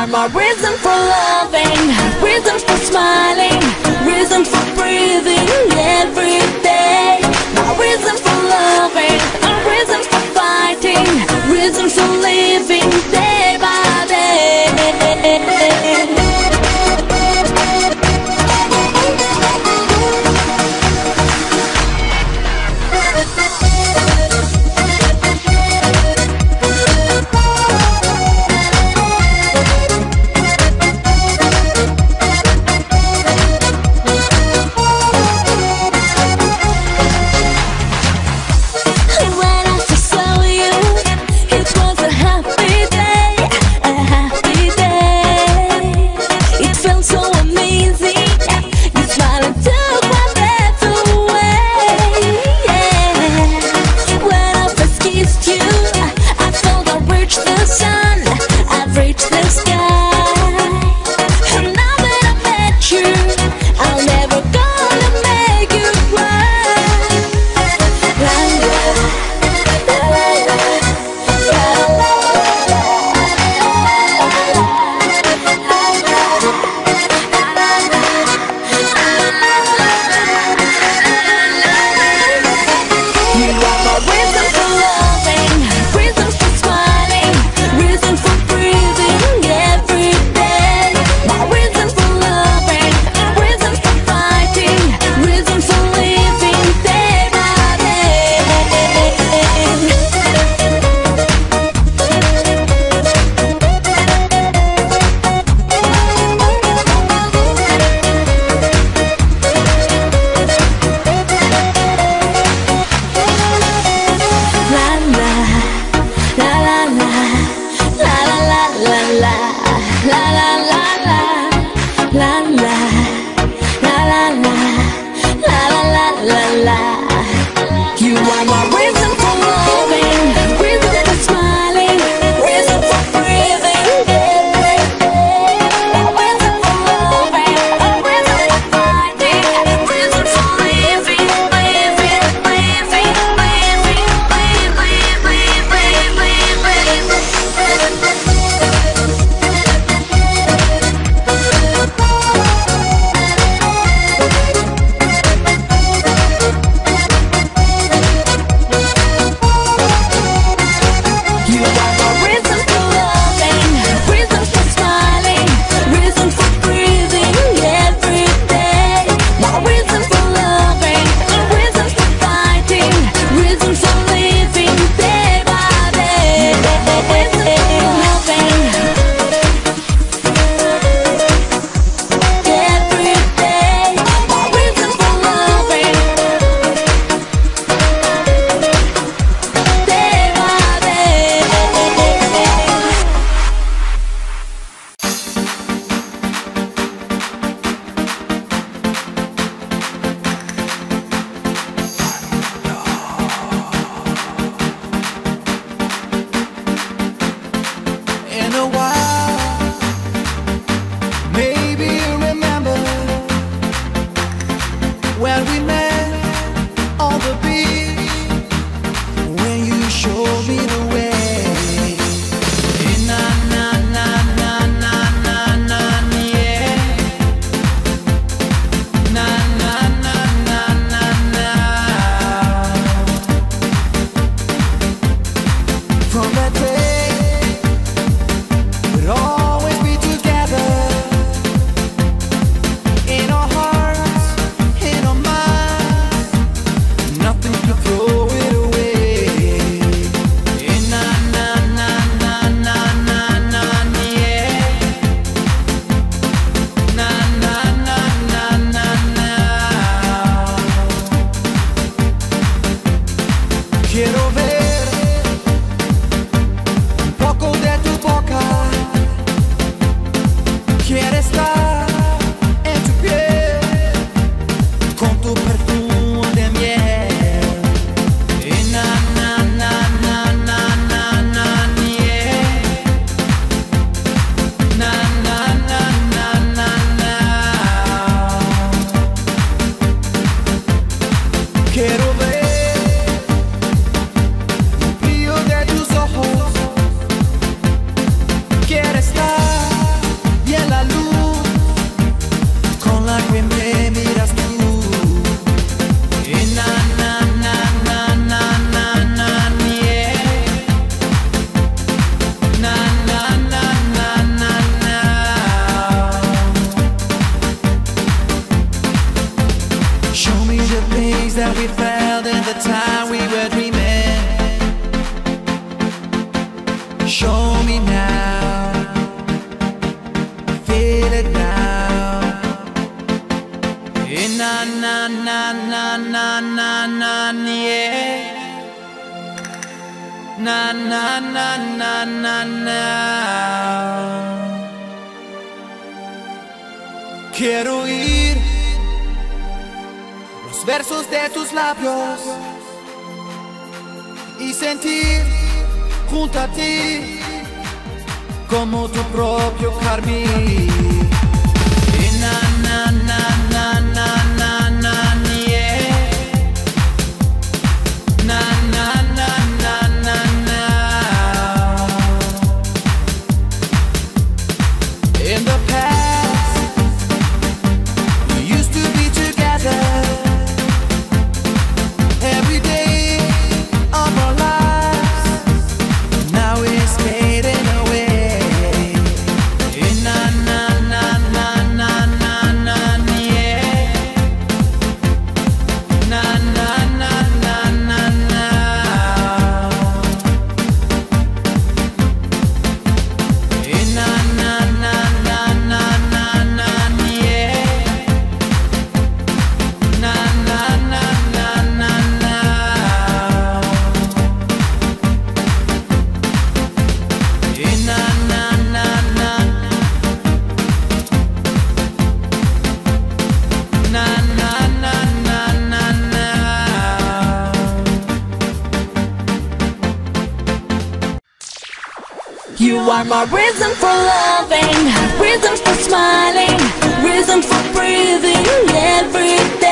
are my reason for loving, reason for smiling, reason for breathing. we failed in the time we were dreaming. Show me now, feel it now. Na na na na na na na yeah. Na na na na na. Quiero ir. versos de tus labios y sentir junto a ti como tu propio carmín. are my reason for loving, reason for smiling, reason for breathing every day.